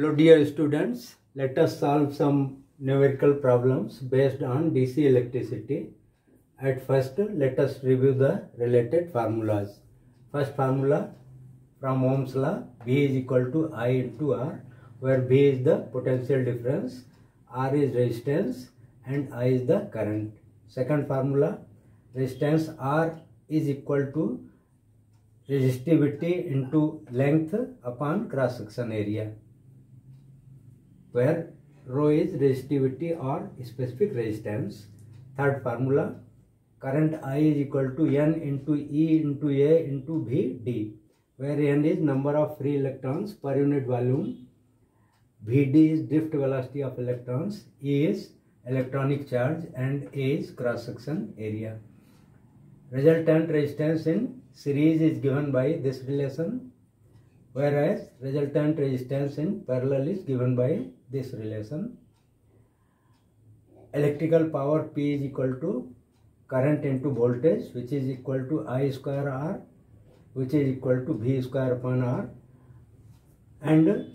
Hello dear students, let us solve some numerical problems based on DC electricity. At first, let us review the related formulas. First formula from Ohm's law, V is equal to I into R, where V is the potential difference, R is resistance and I is the current. Second formula, resistance R is equal to resistivity into length upon cross section area where rho is resistivity or specific resistance. Third formula, current I is equal to N into E into A into V D, where N is number of free electrons per unit volume, Vd is drift velocity of electrons, E is electronic charge and A is cross-section area. Resultant resistance in series is given by this relation whereas resultant resistance in parallel is given by this relation electrical power P is equal to current into voltage which is equal to I square R which is equal to V square upon R and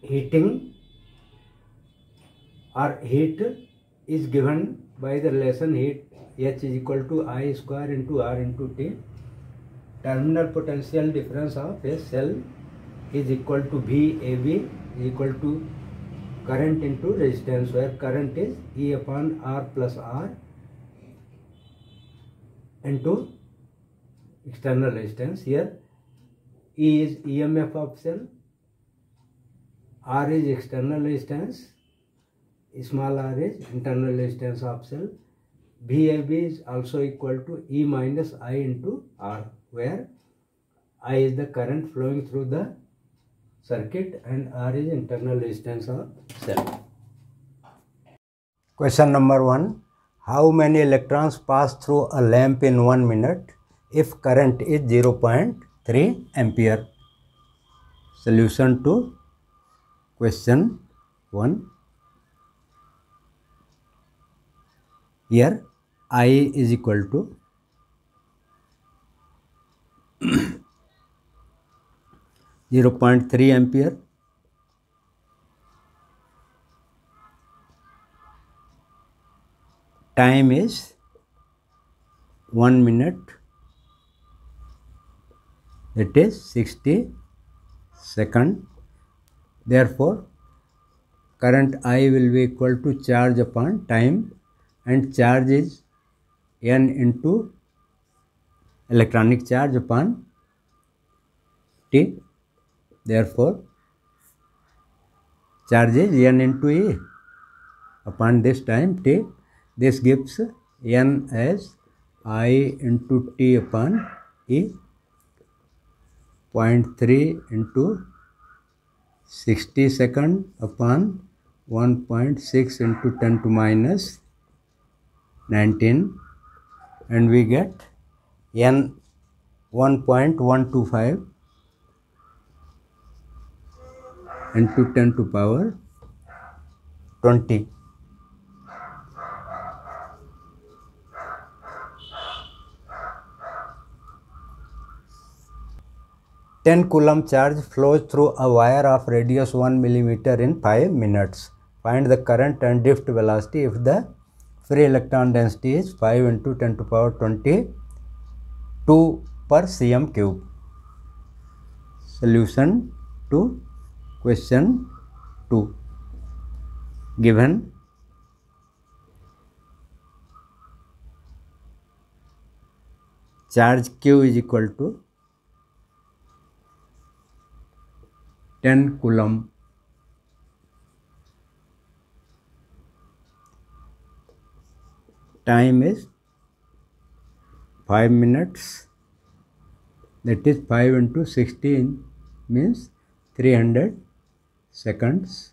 heating or heat is given by the relation heat H is equal to I square into R into T terminal potential difference of a cell is equal to VAV is equal to current into resistance, where current is E upon R plus R into external resistance. Here E is EMF of cell, R is external resistance, small r is internal resistance of cell. VAV is also equal to E minus I into R. where I is the current flowing through the circuit and R is internal resistance of cell. Question number one: How many electrons pass through a lamp in one minute if current is zero point three ampere? Solution to question one. Here I is equal to 0.3 ampere. Time is 1 minute, that is 60 seconds. Therefore, current I will be equal to charge upon time, and charge is n into electronic charge upon T. Therefore, charge is N into E upon this time T. This gives N as I into T upon E 0.3 into 60 second upon 1.6 into 10 to minus 19 and we get n 1.125 into 10 to power 20 10 coulomb charge flows through a wire of radius 1 millimeter in 5 minutes. Find the current and drift velocity if the free electron density is 5 into 10 to power 20 2 per cm cube. Solution to question 2. Given charge Q is equal to 10 coulomb. Time is 5 minutes that is 5 into 16 means 300 seconds.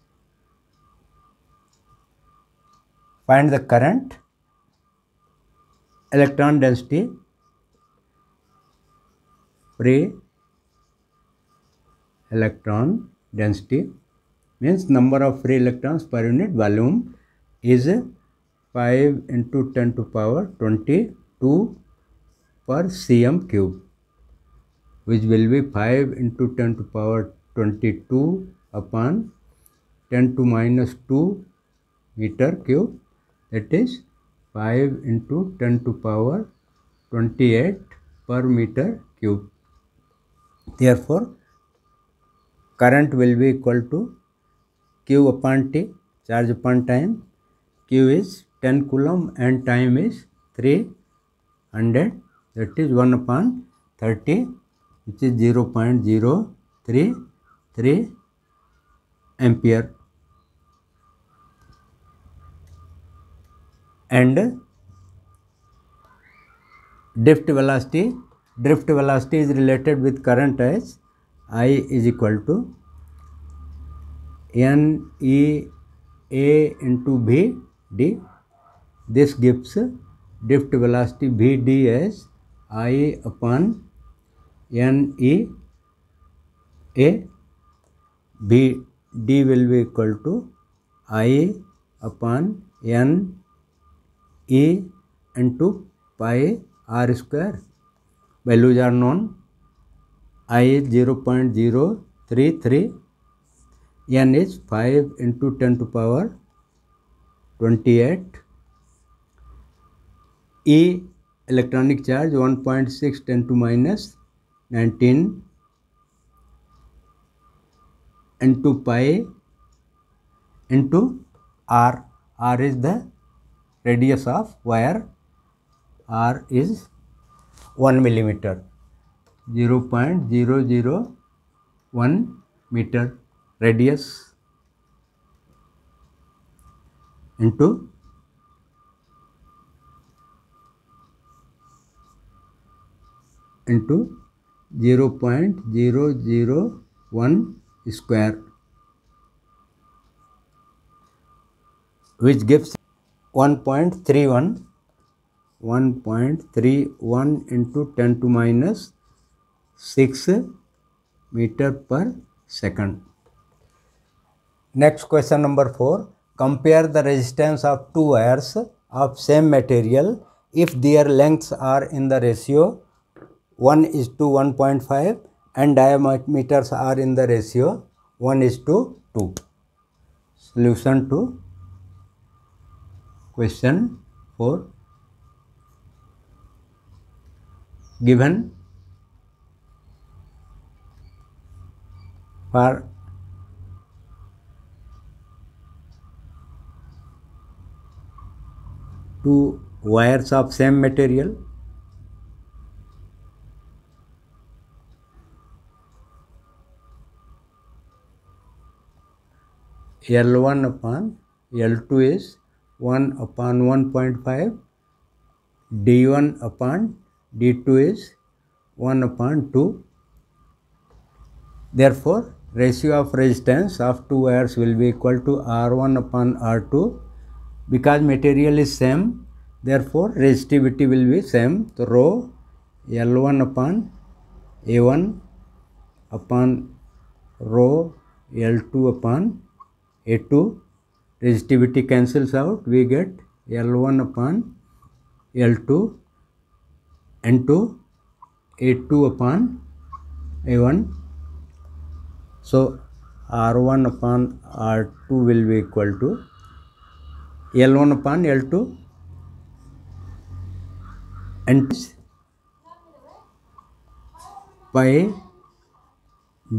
Find the current, electron density, free electron density means number of free electrons per unit volume is 5 into 10 to power 22 per cm cube, which will be 5 into 10 to power 22 upon 10 to minus 2 meter cube, that is 5 into 10 to power 28 per meter cube. Therefore, current will be equal to Q upon T, charge upon time. Q is 10 coulomb and time is 300 that is 1 upon 30 which is 0 0.033 ampere and drift velocity drift velocity is related with current as i is equal to n e a into v d this gives drift velocity v d as I upon N E A, B D will be equal to I upon N E into pi R square. Values are known. I is 0.033, N is 5 into 10 to power 28, E electronic charge 1.6 10 to minus 19 into pi into r r is the radius of wire r is 1 millimeter 0.001 meter radius into into 0.001 square which gives 1.31 1.31 into 10 to minus 6 meter per second. Next question number 4. Compare the resistance of two wires of same material if their lengths are in the ratio 1 is to 1.5 and diameters are in the ratio 1 is to 2. Solution to question 4. Given for two wires of same material L1 upon L2 is 1 upon 1.5, D1 upon D2 is 1 upon 2. Therefore, ratio of resistance of two wires will be equal to R1 upon R2 because material is same therefore resistivity will be same so rho L1 upon A1 upon rho L2 upon A2 resistivity cancels out we get L1 upon L2 N2 A2 upon A1 so R1 upon R2 will be equal to L1 upon L2 and pi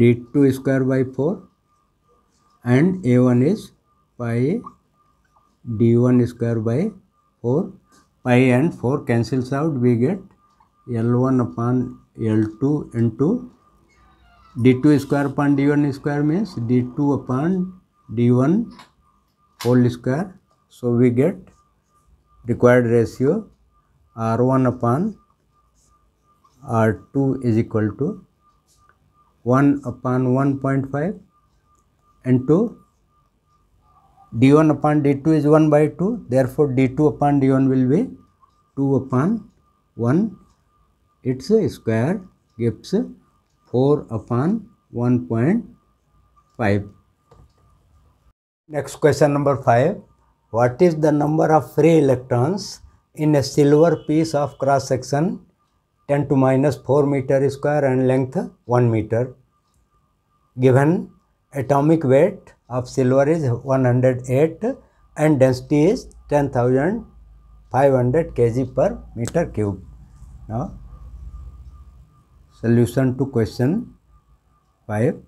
d2 square by 4 and A one is pi D one square by four pi and four cancels out we get L one upon L two into D two square upon D one square means D two upon D one whole square so we get required ratio R one upon R two is equal to one upon one point five into d1 upon d2 is 1 by 2 therefore d2 upon d1 will be 2 upon 1 its square gives 4 upon 1.5 next question number 5 what is the number of free electrons in a silver piece of cross section 10 to minus 4 meter square and length 1 meter given Atomic weight of silver is 108 and density is 10,500 kg per meter cube. Now, solution to question 5.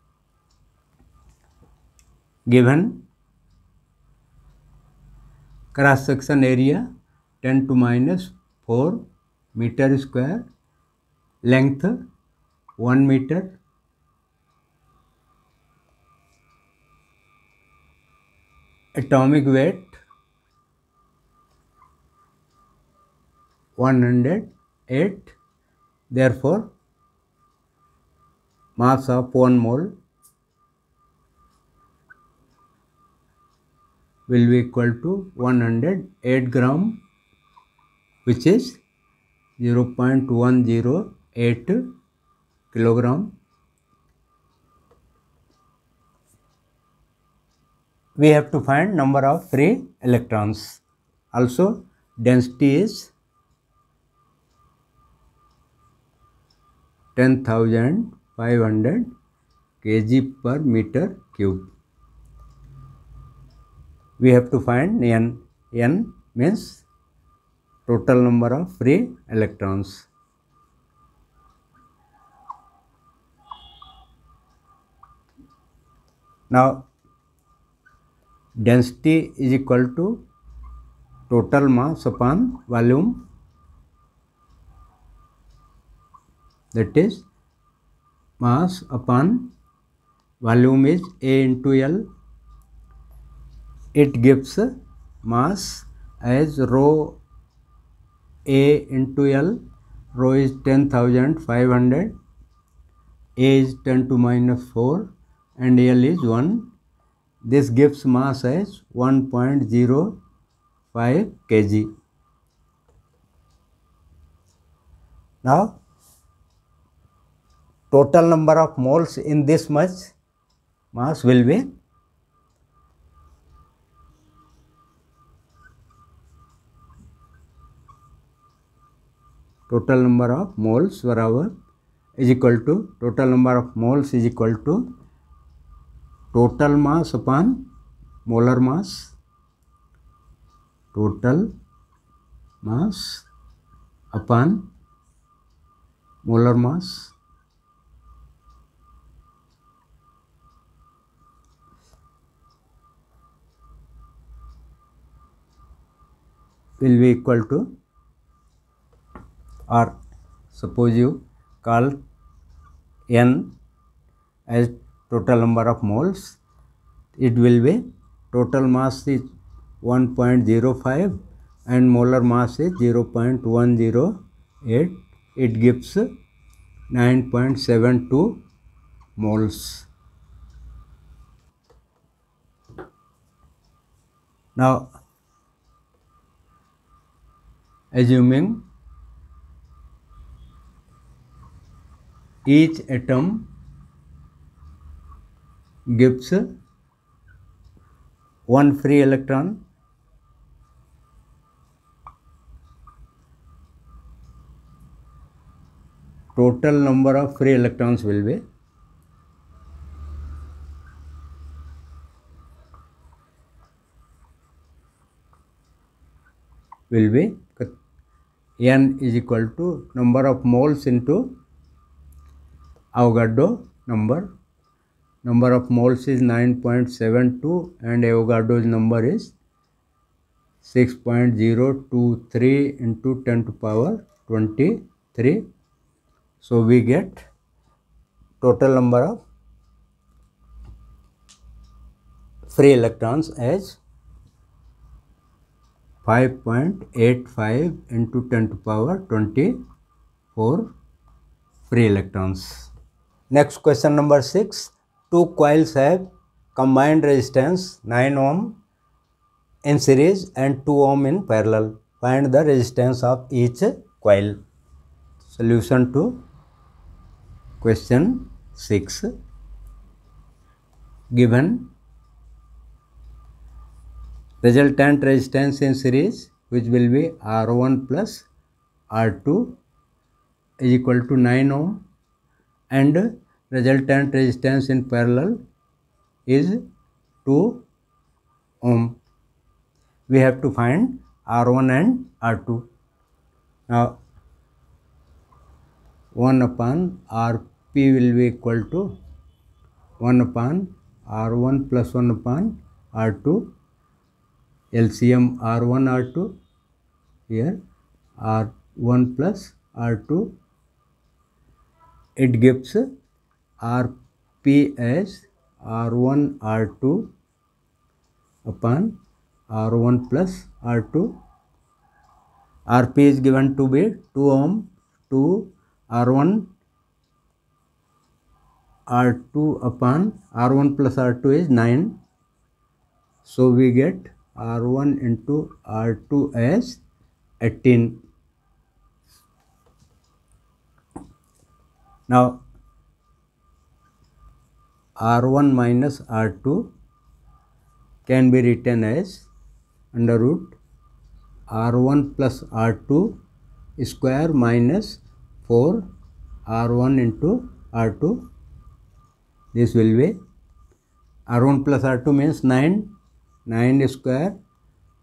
Given cross section area 10 to minus 4 meter square, length 1 meter atomic weight 108 therefore mass of 1 mole will be equal to 108 gram which is 0.108 kilogram. We have to find number of free electrons. Also density is 10,500 kg per meter cube. We have to find n. n means total number of free electrons. now density is equal to total mass upon volume that is mass upon volume is a into l it gives mass as rho a into l rho is 10500 a is 10 to minus 4 and L is 1. This gives mass as 1.05 kg. Now, total number of moles in this much mass will be total number of moles per is equal to total number of moles is equal to total mass upon molar mass total mass upon molar mass will be equal to or suppose you call n as total number of moles it will be total mass is 1.05 and molar mass is 0.108 it gives 9.72 moles now assuming each atom gives one free electron total number of free electrons will be will be n is equal to number of moles into Avogadro number number of moles is 9.72 and Avogadro's number is 6.023 into 10 to power 23 so we get total number of free electrons as 5.85 into 10 to power 24 free electrons next question number 6 two coils have combined resistance 9 ohm in series and 2 ohm in parallel. Find the resistance of each coil. Solution to question 6 given resultant resistance in series which will be R1 plus R2 is equal to 9 ohm and resultant resistance in parallel is 2 ohm. We have to find R1 and R2. Now, 1 upon Rp will be equal to 1 upon R1 plus 1 upon R2 LCM R1 R2 here R1 plus R2 it gives Rp as R1 R2 upon R1 plus R2. Rp is given to be 2 ohm to R1 R2 upon R1 plus R2 is 9. So we get R1 into R2 as 18. Now r1 minus r2 can be written as under root r1 plus r2 square minus 4 r1 into r2 this will be r1 plus r2 means 9 9 square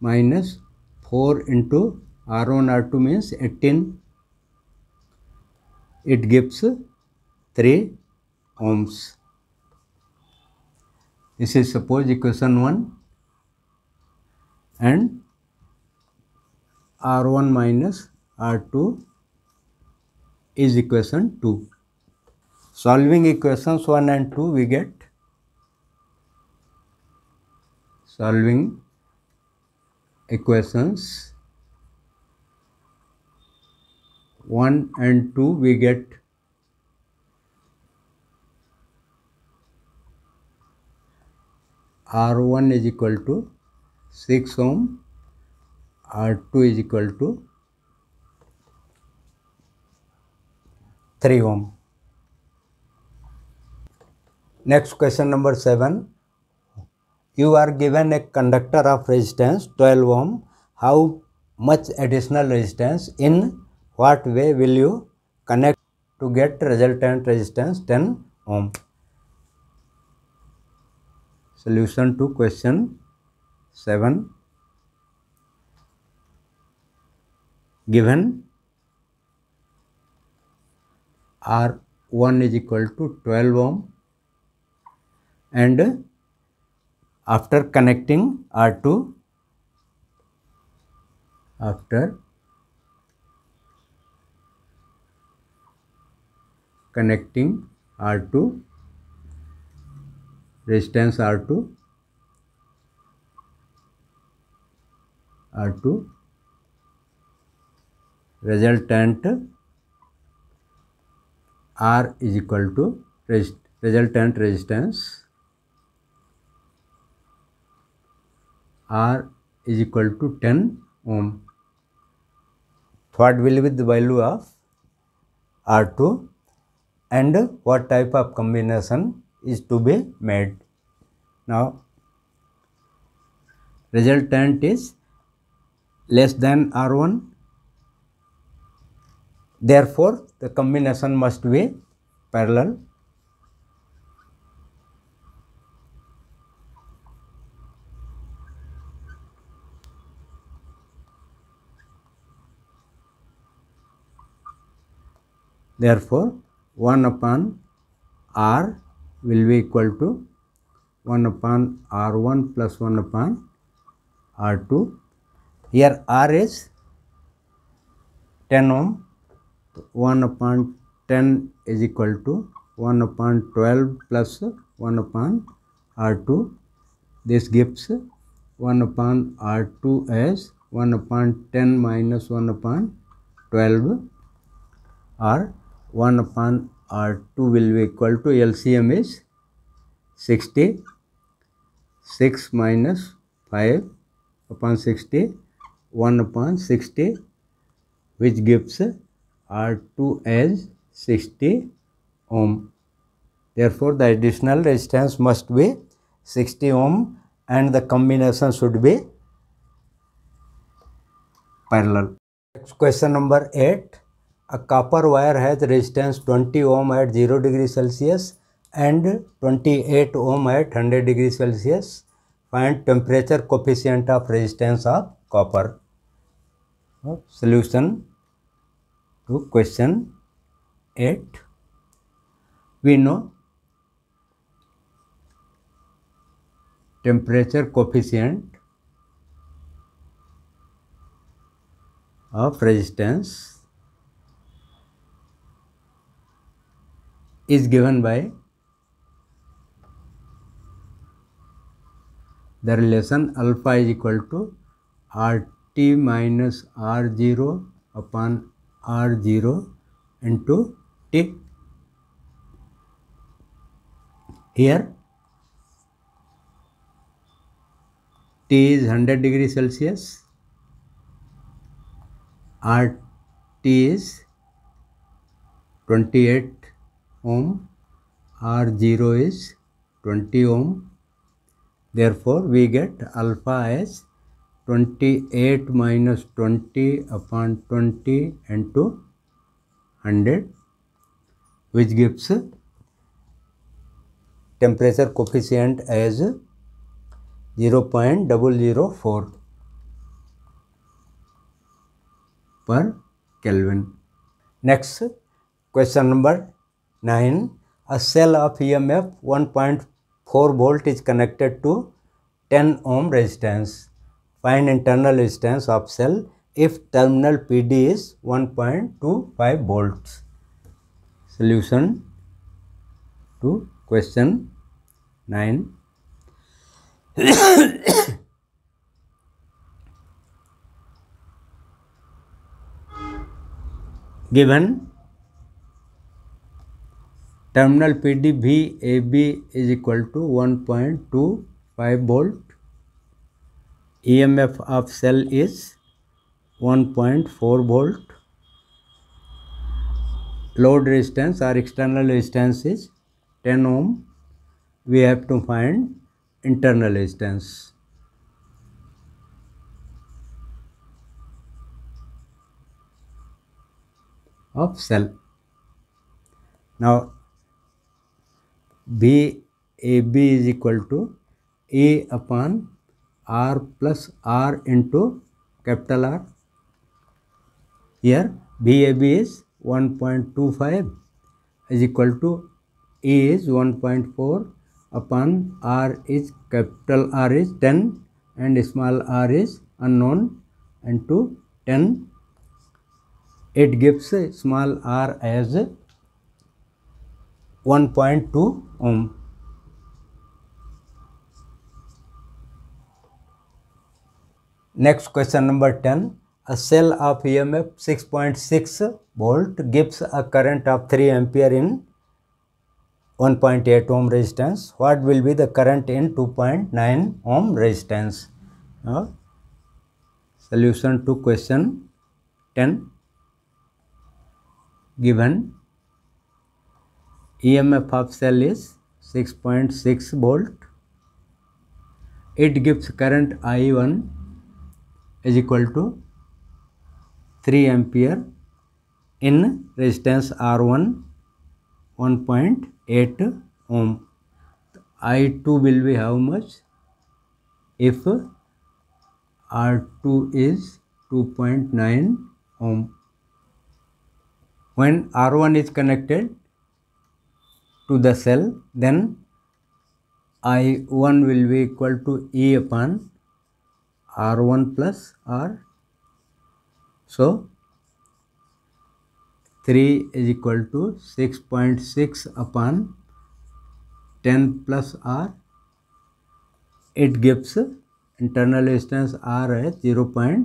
minus 4 into r1 r2 means 18 it gives 3 ohms This is suppose equation 1 and R1 minus R2 is equation 2. Solving equations 1 and 2 we get solving equations 1 and 2 we get R one is equal to six ohm R two is equal to three ohm next question number seven you are given a conductor of resistance 12 ohm how much additional resistance in what way will you connect to get resultant resistance 10 ohm solution to question 7 given R1 is equal to 12 ohm and after connecting R2 after connecting R2 resistance R2 R2 resultant R is equal to resist, resultant resistance R is equal to 10 ohm. What will be the value of R2 and what type of combination is to be made. Now, resultant is less than R1. Therefore, the combination must be parallel. Therefore, 1 upon R will be equal to 1 upon r1 plus 1 upon r2. Here r is 10 ohm, 1 upon 10 is equal to 1 upon 12 plus 1 upon r2. This gives 1 upon r2 as 1 upon 10 minus 1 upon 12 or 1 upon R2 will be equal to LCM is 60 6 minus 5 upon 60 1 upon 60 which gives R2 as 60 ohm. Therefore, the additional resistance must be 60 ohm and the combination should be parallel. Next question number 8. A copper wire has resistance 20 ohm at 0 degree Celsius and 28 ohm at 100 degree Celsius. Find temperature coefficient of resistance of copper. Solution to question 8. We know temperature coefficient of resistance is given by the relation alpha is equal to RT minus R0 upon R0 into T. Here T is 100 degree Celsius, RT is 28 ohm R0 is 20 ohm. Therefore, we get alpha as 28 minus 20 upon 20 into 100 which gives temperature coefficient as 0.004 per Kelvin. Next question number 9 a cell of emf 1.4 volt is connected to 10 ohm resistance find internal resistance of cell if terminal pd is 1.25 volts solution to question 9 given terminal pd PDVAB is equal to 1.25 volt. EMF of cell is 1.4 volt. Load resistance or external resistance is 10 ohm. We have to find internal resistance. of cell. Now BAB is equal to A upon R plus R into capital R. Here BAB is 1.25 is equal to A is 1.4 upon R is capital R is 10 and small r is unknown into 10. It gives small r as 1.2 ohm next question number 10 a cell of emf 6.6 volt gives a current of 3 ampere in 1.8 ohm resistance what will be the current in 2.9 ohm resistance uh, solution to question 10 given EMF of cell is 6.6 volt. It gives current I1 is equal to 3 ampere in resistance R1 1.8 ohm. I2 will be how much? If R2 is 2.9 ohm. When R1 is connected, to the cell then i1 will be equal to e upon r1 plus r so 3 is equal to 6.6 upon 10 plus r it gives internal resistance r as 0.4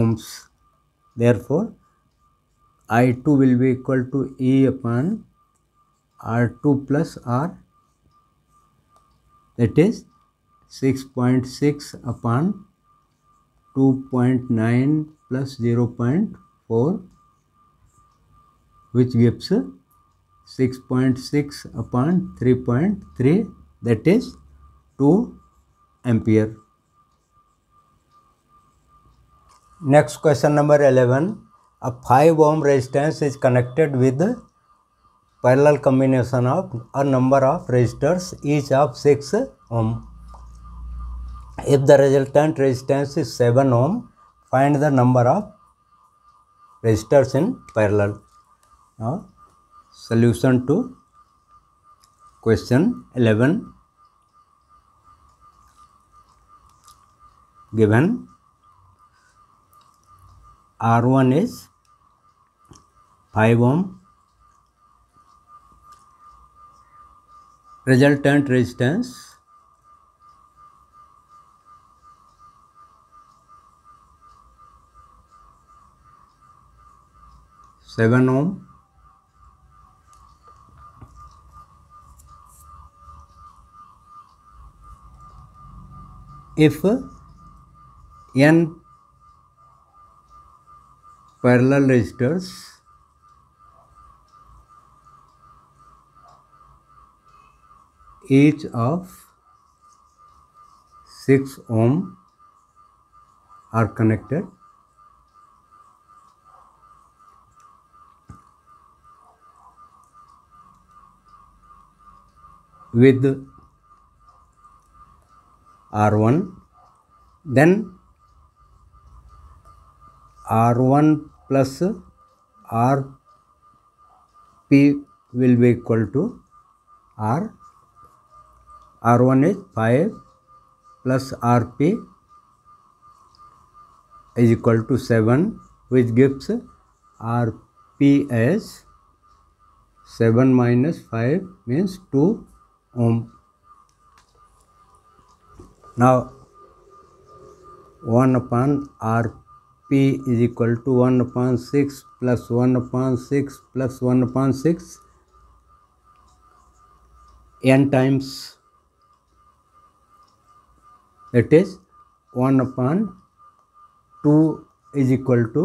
ohms therefore I2 will be equal to E upon R2 plus R that is 6.6 upon 2.9 plus 0.4 which gives 6.6 upon 3.3 that is 2 ampere. Next question number 11. a 5 ohm resistance is connected with parallel combination of a number of resistors each of 6 ohm if the resultant resistance is 7 ohm find the number of resistors in parallel now solution to question 11 given r1 is five ohm resultant resistance seven ohm if N parallel resistors each of 6 ohm are connected with R1 then R1 plus RP will be equal to R R1 is 5 plus Rp is equal to 7 which gives Rp as 7 minus 5 means 2 ohm. Now 1 upon Rp is equal to 1 upon 6 plus 1 upon 6 plus 1 upon 6 n times that is 1 upon 2 is equal to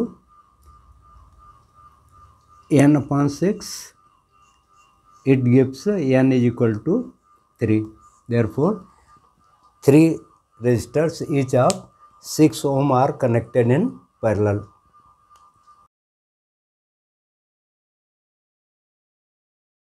n upon 6 it gives n is equal to 3 therefore 3 resistors each of 6 ohm are connected in parallel